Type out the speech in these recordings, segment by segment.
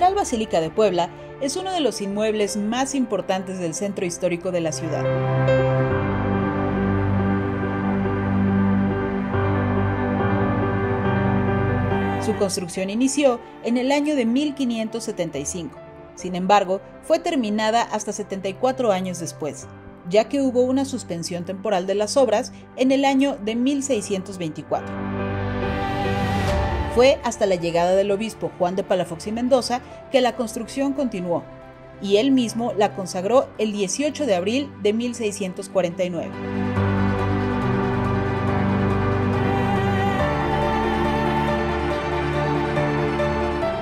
Basílica de Puebla es uno de los inmuebles más importantes del centro histórico de la ciudad. Su construcción inició en el año de 1575. Sin embargo, fue terminada hasta 74 años después, ya que hubo una suspensión temporal de las obras en el año de 1624. Fue hasta la llegada del obispo Juan de Palafox y Mendoza que la construcción continuó, y él mismo la consagró el 18 de abril de 1649.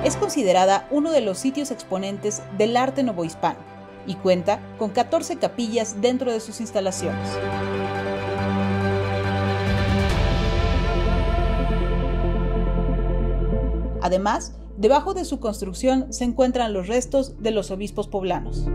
Es considerada uno de los sitios exponentes del arte novohispano y cuenta con 14 capillas dentro de sus instalaciones. Además, debajo de su construcción se encuentran los restos de los obispos poblanos.